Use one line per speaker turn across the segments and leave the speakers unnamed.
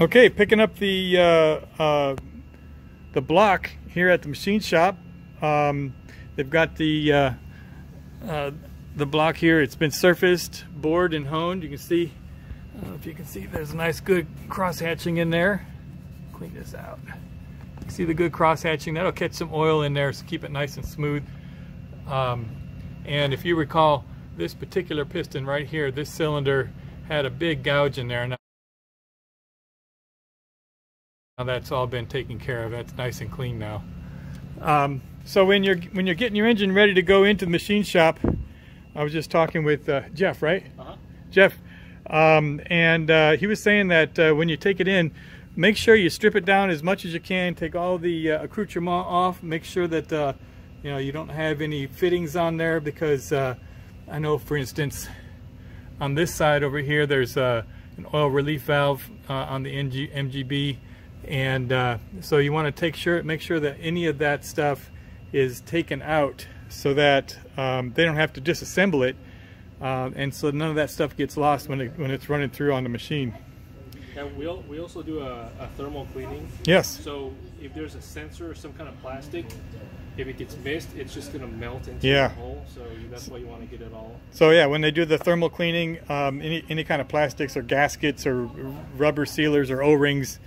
Okay, picking up the uh, uh, the block here at the machine shop. Um, they've got the uh, uh the block here. It's been surfaced, bored, and honed. You can see, I don't know if you can see, there's a nice good cross hatching in there. Clean this out. You see the good cross hatching. That'll catch some oil in there, so keep it nice and smooth. Um, and if you recall, this particular piston right here, this cylinder had a big gouge in there. Now that's all been taken care of. That's nice and clean now. Um, so when you're when you're getting your engine ready to go into the machine shop, I was just talking with uh, Jeff, right?
Uh -huh.
Jeff, um, and uh, he was saying that uh, when you take it in, make sure you strip it down as much as you can. Take all the uh, accoutrement off. Make sure that uh, you know you don't have any fittings on there because uh, I know, for instance, on this side over here, there's an oil relief valve on the NG MGB and uh, so you want to take sure make sure that any of that stuff is taken out so that um, they don't have to disassemble it uh, and so none of that stuff gets lost when, it, when it's running through on the machine.
And we we also do a, a thermal cleaning.
Yes.
So if there's a sensor or some kind of plastic, if it gets missed, it's just going to melt into
yeah.
the hole. So that's why you want to get it all.
So yeah, when they do the thermal cleaning, um, any any kind of plastics or gaskets or rubber sealers or O-rings,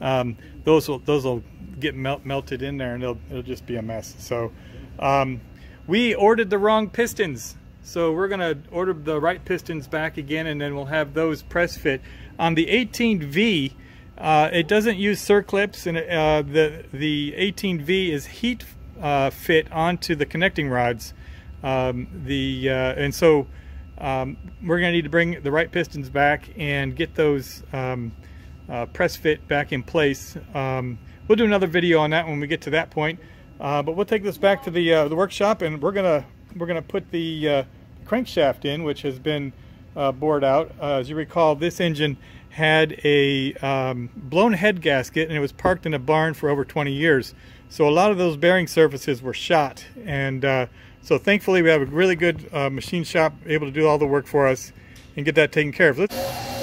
um, those will those will get melt, melted in there and it'll, it'll just be a mess. So um, we ordered the wrong pistons. So we're going to order the right pistons back again and then we'll have those press fit. On the 18V, uh, it doesn't use circlips and uh, the, the 18V is heat uh, fit onto the connecting rods. Um, the uh, And so um, we're going to need to bring the right pistons back and get those um, uh, press fit back in place. Um, we'll do another video on that when we get to that point. Uh, but we'll take this back to the uh, the workshop and we're gonna we're gonna put the uh, crankshaft in, which has been uh, bored out. Uh, as you recall, this engine had a um, blown head gasket and it was parked in a barn for over 20 years. So a lot of those bearing surfaces were shot, and so thankfully we have a really good machine shop able to do all the work for us and get that taken care of. Let's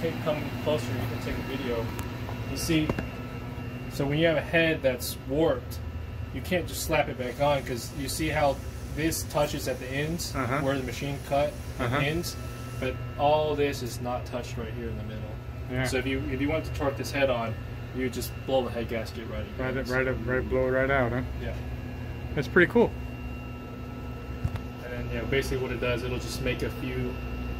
take come closer, you can take a video. You see, so when you have a head that's warped, you can't just slap it back on because you see how this touches at the ends uh -huh. where the machine cut uh -huh. ends, but all this is not touched right here in the middle. Yeah. So if you if you want to torque this head on, you just blow the head gasket right. Right, it, right, up, right, blow it right out, huh?
Yeah.
That's pretty cool.
And then, yeah, basically what it does, it'll just make a few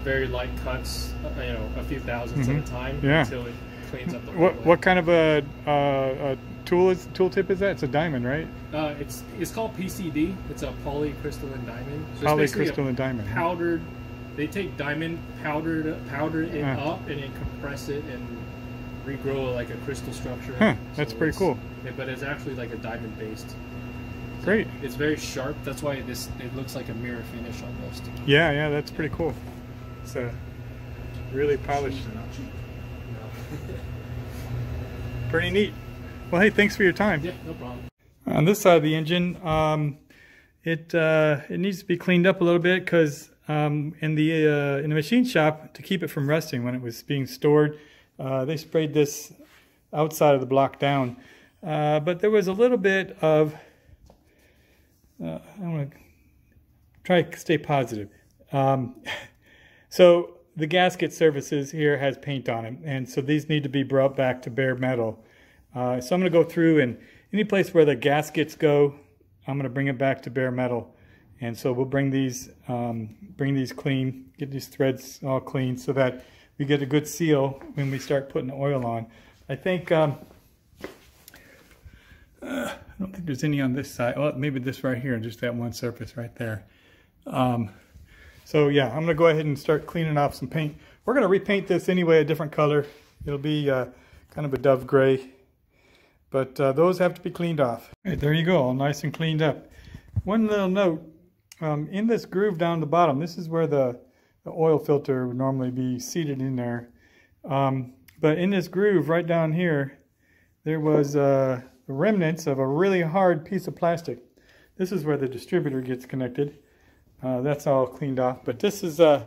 very light cuts, uh, you know, a few 1000s mm-hmm. at a time yeah. until it cleans up the
What what kind of a, uh, a tool is tool tip is that? It's a diamond, right?
Uh, it's it's called PCD. It's a polycrystalline diamond.
So polycrystalline diamond.
Powdered. They take diamond, powdered powder it uh. up, and then compress it and regrow like a crystal structure.
Huh, that's pretty cool.
Yeah, but it's actually like a diamond based.
Great.
It's very sharp. That's why this it looks like a mirror finish almost.
Yeah, yeah, that's pretty cool. It's uh, really polished. Pretty neat. Well, hey, thanks for your time.
Yeah, no problem.
On this side of the engine, um, it uh, it needs to be cleaned up a little bit because um, in the uh, in the machine shop to keep it from rusting when it was being stored, uh, they sprayed this outside of the block down. Uh, but there was a little bit of uh, I want to try to stay positive. Um, So the gasket surfaces here has paint on it, and so these need to be brought back to bare metal. Uh, so I'm going to go through and any place where the gaskets go, I'm going to bring it back to bare metal. And so we'll bring these, um, bring these clean, get these threads all clean so that we get a good seal when we start putting oil on. I think, um, uh, I don't think there's any on this side. Well, maybe this right here, just that one surface right there. Um, so yeah, I'm gonna go ahead and start cleaning off some paint. We're gonna repaint this anyway, a different color. It'll be uh, kind of a dove gray, but uh, those have to be cleaned off. Right, there you go, all nice and cleaned up. One little note, um, in this groove down the bottom, this is where the, the oil filter would normally be seated in there. Um, but in this groove right down here, there was uh, remnants of a really hard piece of plastic. This is where the distributor gets connected. Uh, that's all cleaned off. But this is uh,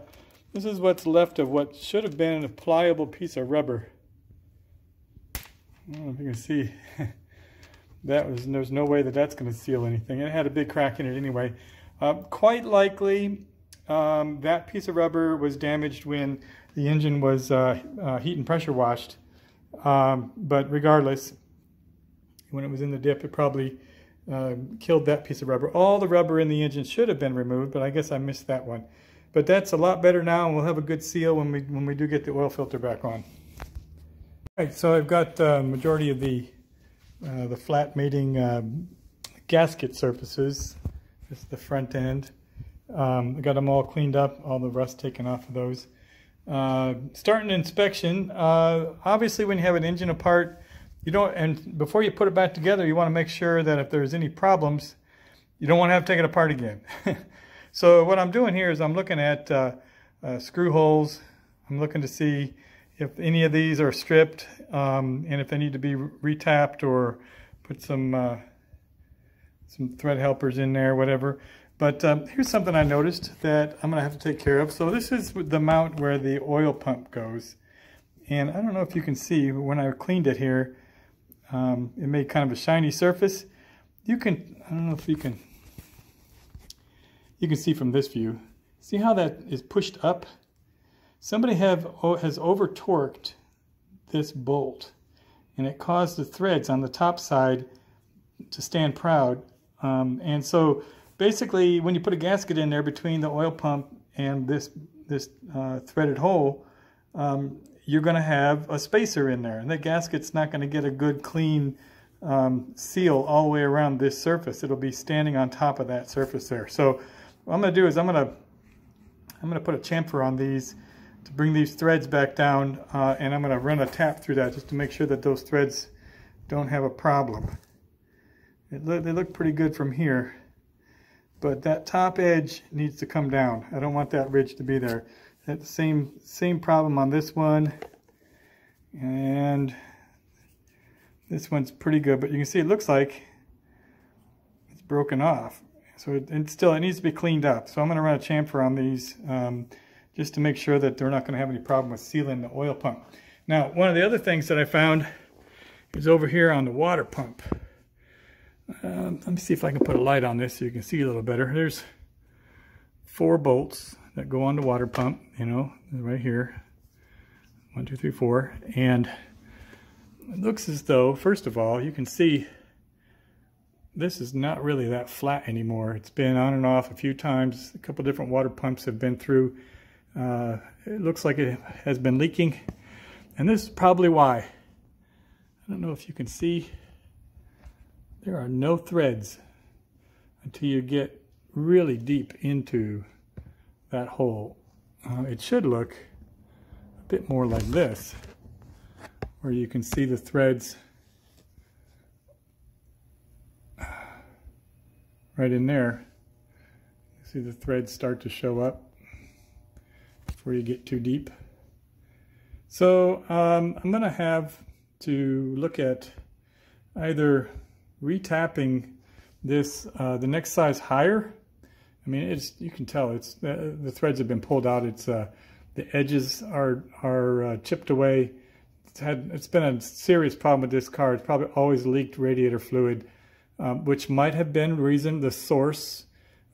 this is what's left of what should have been a pliable piece of rubber. I don't know if you can see. that was there's no way that that's going to seal anything. It had a big crack in it anyway. Uh, quite likely, um, that piece of rubber was damaged when the engine was uh, uh, heat and pressure washed. Um, but regardless, when it was in the dip, it probably uh, killed that piece of rubber. All the rubber in the engine should have been removed, but I guess I missed that one. But that's a lot better now, and we'll have a good seal when we when we do get the oil filter back on. All right, so I've got the majority of the uh, the flat mating um, gasket surfaces. This is the front end. Um, I got them all cleaned up, all the rust taken off of those. Uh, starting inspection, uh, obviously when you have an engine apart, you don't, and before you put it back together, you want to make sure that if there's any problems, you don't want to have to take it apart again. so what I'm doing here is I'm looking at uh, uh, screw holes. I'm looking to see if any of these are stripped um, and if they need to be retapped or put some uh, some thread helpers in there, whatever. But um, here's something I noticed that I'm going to have to take care of. So this is the mount where the oil pump goes. And I don't know if you can see, when I cleaned it here, um, it made kind of a shiny surface. You can, I don't know if you can, you can see from this view. See how that is pushed up? Somebody have has over torqued this bolt and it caused the threads on the top side to stand proud. Um, and so basically when you put a gasket in there between the oil pump and this, this uh, threaded hole, um, you're going to have a spacer in there. And that gasket's not going to get a good clean um, seal all the way around this surface. It'll be standing on top of that surface there. So what I'm going to do is I'm going to I'm going to put a chamfer on these to bring these threads back down uh, and I'm going to run a tap through that just to make sure that those threads don't have a problem. Lo they look pretty good from here but that top edge needs to come down. I don't want that ridge to be there. That same same problem on this one, and this one's pretty good. But you can see it looks like it's broken off. So it, it still it needs to be cleaned up. So I'm going to run a chamfer on these um, just to make sure that they're not going to have any problem with sealing the oil pump. Now, one of the other things that I found is over here on the water pump. Um, let me see if I can put a light on this so you can see a little better. There's four bolts that go on the water pump, you know, right here. One, two, three, four. And it looks as though, first of all, you can see this is not really that flat anymore. It's been on and off a few times. A couple different water pumps have been through. Uh, it looks like it has been leaking. And this is probably why. I don't know if you can see there are no threads until you get really deep into that hole. Uh, it should look a bit more like this, where you can see the threads right in there. See the threads start to show up before you get too deep. So um, I'm going to have to look at either retapping this uh, the next size higher. I mean, it's you can tell it's uh, the threads have been pulled out. It's uh, the edges are are uh, chipped away. It's had it's been a serious problem with this car. It's probably always leaked radiator fluid, um, which might have been reason the source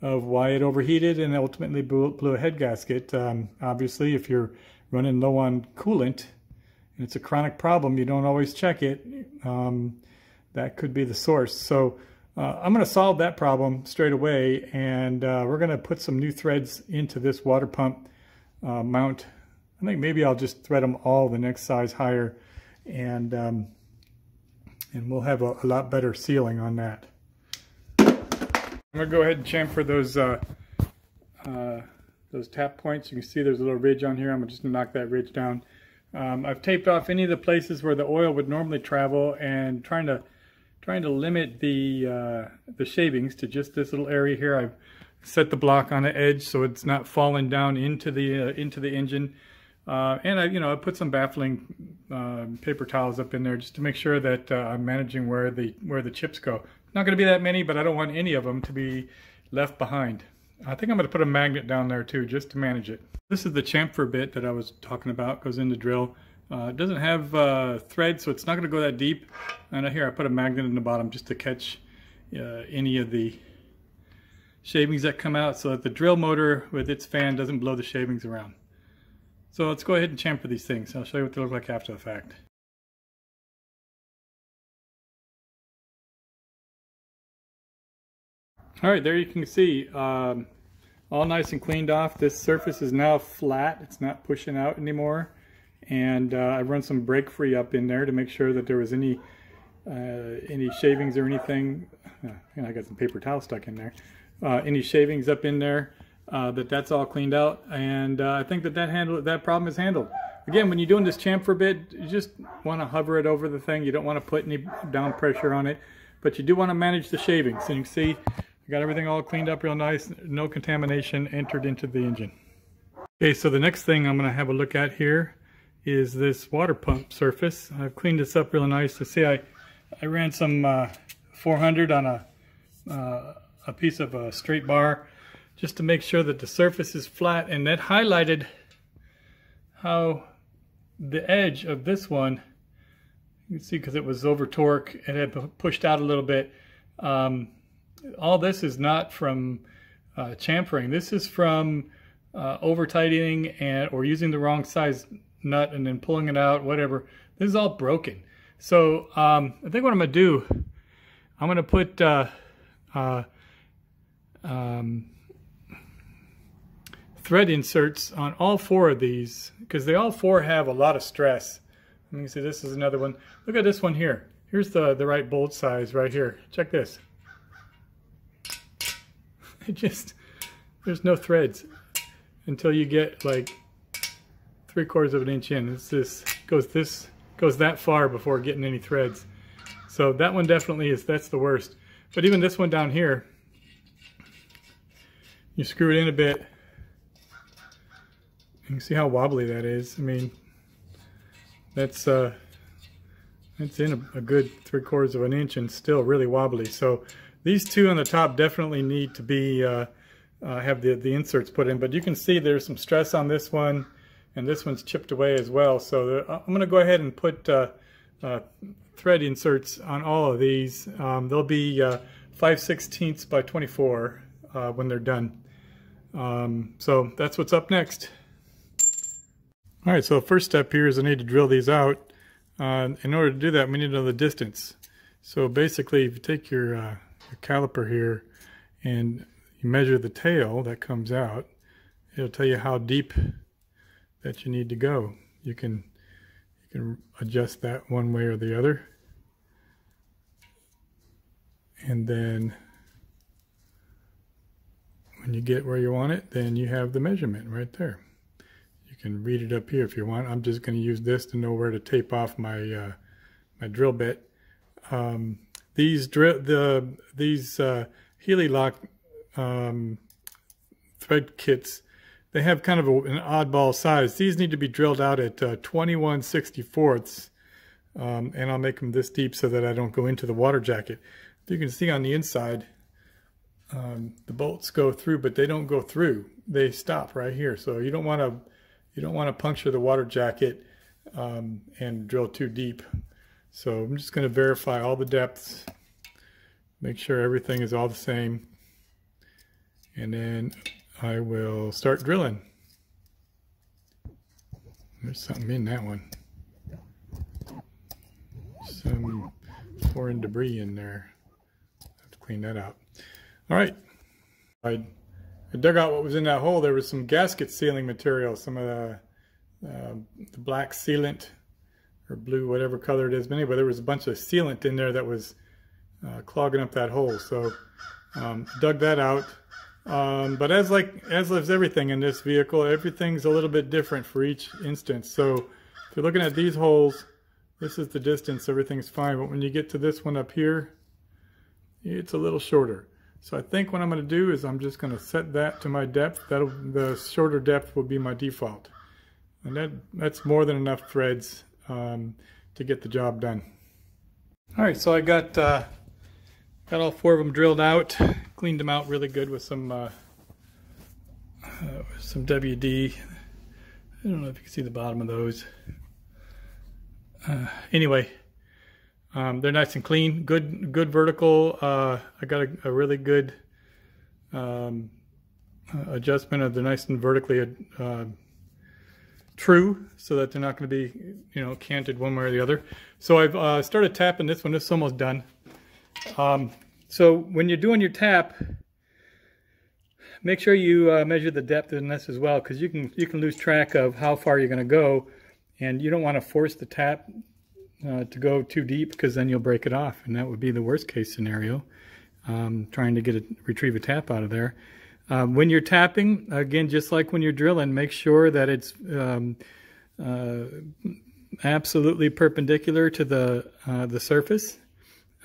of why it overheated and ultimately blew, blew a head gasket. Um, obviously, if you're running low on coolant and it's a chronic problem, you don't always check it. Um, that could be the source. So uh, I'm going to solve that problem straight away and uh, we're going to put some new threads into this water pump uh, mount. I think maybe I'll just thread them all the next size higher and um, and we'll have a, a, lot better sealing on that. I'm gonna go ahead and chamfer those uh, uh, those tap points. You can see there's a little ridge on here. I'm just gonna knock that ridge down. Um, I've taped off any of the places where the oil would normally travel and trying to trying to limit the uh, the shavings to just this little area here. I've set the block on the edge so it's not falling down into the uh, into the engine. Uh, and I, you know, I put some baffling uh, paper towels up in there just to make sure that uh, I'm managing where the where the chips go. Not going to be that many, but I don't want any of them to be left behind. I think I'm going to put a magnet down there too, just to manage it. This is the chamfer bit that I was talking about. Goes in the drill. Uh, it doesn't have uh, thread, so it's not going to go that deep. And here I put a magnet in the bottom just to catch uh, any of the shavings that come out so that the drill motor with its fan doesn't blow the shavings around. So let's go ahead and chamfer these things. I'll show you what they look like after the fact. All right, there you can see um, all nice and cleaned off. This surface is now flat. It's not pushing out anymore. And uh, I run some brake free up in there to make sure that there was any uh, any shavings or anything. Uh, I got some paper towel stuck in there. Uh, any shavings up in there uh, that that's all cleaned out. And uh, I think that that handle that problem is handled. Again when you're doing this chamfer bit you just want to hover it over the thing. You don't want to put any down pressure on it. But you do want to manage the shavings. And you can see I got everything all cleaned up real nice. No contamination entered into the engine. Okay so the next thing I'm going to have a look at here is this water pump surface. I've cleaned this up really nice. To see I I ran some uh, 400 on a uh, a piece of a straight bar just to make sure that the surface is flat and that highlighted how the edge of this one you can see because it was over torque it had pushed out a little bit. Um, all this is not from uh, chamfering this is from uh, over tightening and or using the wrong size nut and then pulling it out whatever this is all broken so um, I think what I'm gonna do I'm gonna put uh, uh um, thread inserts on all four of these because they all four have a lot of stress. Let me see, this is another one. Look at this one here. Here's the, the right bolt size right here. Check this. It just, there's no threads until you get like three quarters of an inch in. It's this, goes this, goes that far before getting any threads. So that one definitely is, that's the worst. But even this one down here, you screw it in a bit, you can see how wobbly that is. I mean, that's uh, it's in a, a good three quarters of an inch and still really wobbly. So these two on the top definitely need to be uh, uh, have the the inserts put in. But you can see there's some stress on this one, and this one's chipped away as well. So I'm going to go ahead and put uh, uh, thread inserts on all of these. Um, they'll be uh, 5 16ths by 24 when they're done. Um, so that's what's up next. All right, so the first step here is I need to drill these out. Uh, in order to do that, we need to know the distance. So basically, if you take your, uh, your caliper here and you measure the tail that comes out, it'll tell you how deep that you need to go. You can you can adjust that one way or the other. And then when you get where you want it, then you have the measurement right there You can read it up here if you want. I'm just going to use this to know where to tape off my uh, my drill bit. Um, these drill the these uh, Heli-Lock um, thread kits, they have kind of a, an oddball size. These need to be drilled out at uh, 21 64ths, um, and I'll make them this deep so that I don't go into the water jacket. If You can see on the inside, um, the bolts go through, but they don't go through. They stop right here. So you don't want to you don't want to puncture the water jacket um, and drill too deep. So I'm just going to verify all the depths, make sure everything is all the same, and then I will start drilling. There's something in that one. Some foreign debris in there. Have to clean that out. All right. I I dug out what was in that hole. There was some gasket sealing material, some of the, uh, the black sealant or blue, whatever color it is. But anyway, there was a bunch of sealant in there that was uh, clogging up that hole. So um, dug that out. Um, but as like as lives everything in this vehicle, everything's a little bit different for each instance. So if you're looking at these holes, this is the distance, everything's fine. But when you get to this one up here, it's a little shorter. So I think what I'm going to do is I'm just going to set that to my depth. That'll the shorter depth will be my default, and that that's more than enough threads um, to get the job done. All right, so I got uh, got all four of them drilled out, cleaned them out really good with some uh, uh, some WD. I don't know if you can see the bottom of those. Uh, anyway, um, they're nice and clean, good good vertical. Uh, I got a, a really good um, uh, adjustment of the nice and vertically uh, true, so that they're not going to be you know canted one way or the other. So I've uh, started tapping this one. This is almost done. Um, so when you're doing your tap, make sure you uh, measure the depth in this as well, because you can you can lose track of how far you're going to go, and you don't want to force the tap uh, to go too deep because then you'll break it off and that would be the worst case scenario um, trying to get a retrieve a tap out of there. Um, when you're tapping again just like when you're drilling make sure that it's um, uh, absolutely perpendicular to the uh, the surface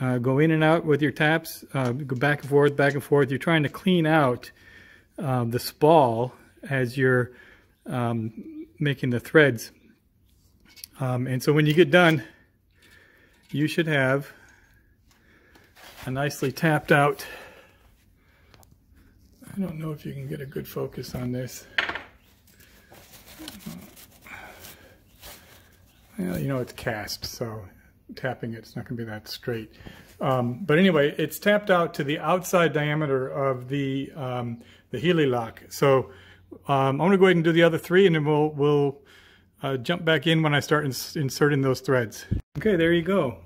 uh, go in and out with your taps uh, go back and forth back and forth. You're trying to clean out um, the spall as you're um, making the threads. Um, and so when you get done you should have a nicely tapped out I don't know if you can get a good focus on this. Well, you know it's cast so tapping it's not going to be that straight um, but anyway it's tapped out to the outside diameter of the um, the Heli-Lock so um, I'm going to go ahead and do the other three and then we'll we'll uh, jump back in when I start ins inserting those threads. Okay, there you go.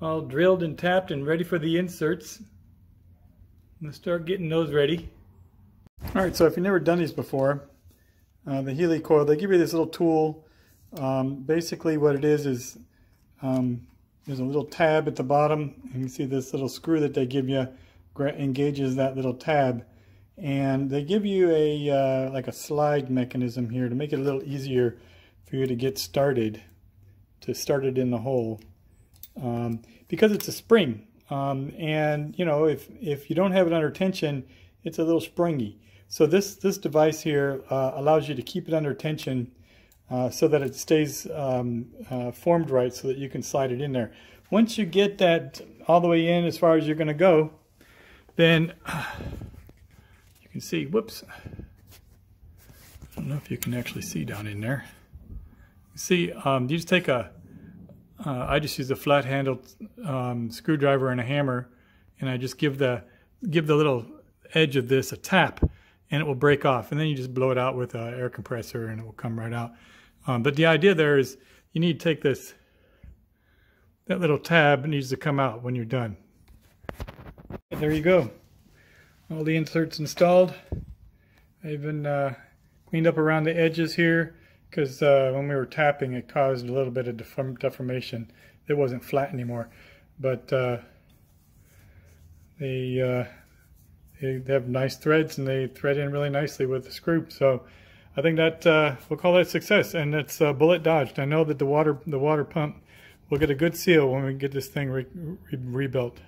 All drilled and tapped and ready for the inserts. Let's start getting those ready. All right, so if you've never done these before, uh, the Heli-Coil, they give you this little tool. Um, basically what it is is um, there's a little tab at the bottom. And you see this little screw that they give you engages that little tab and they give you a uh, like a slide mechanism here to make it a little easier for you to get started, to start it in the hole. Um, because it's a spring. Um, and, you know, if, if you don't have it under tension, it's a little springy. So this, this device here uh, allows you to keep it under tension uh, so that it stays um, uh, formed right so that you can slide it in there. Once you get that all the way in as far as you're going to go, then you can see, whoops, I don't know if you can actually see down in there. See, um, you just take a, uh, I just use a flat handled um, screwdriver and a hammer and I just give the, give the little edge of this a tap and it will break off and then you just blow it out with an air compressor and it will come right out. Um, but the idea there is you need to take this, that little tab needs to come out when you're done. There you go. All the inserts installed. I've been uh, cleaned up around the edges here because uh, when we were tapping it caused a little bit of deform deformation. It wasn't flat anymore, but uh, they, uh, they have nice threads and they thread in really nicely with the screw. So I think that uh, we'll call that success, and it's uh, bullet dodged. I know that the water the water pump will get a good seal when we get this thing re re rebuilt.